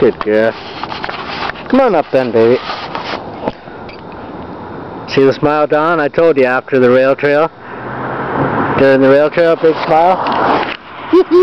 Good girl. Come on up then, baby. See the smile, Don? I told you after the rail trail. During the rail trail, big smile.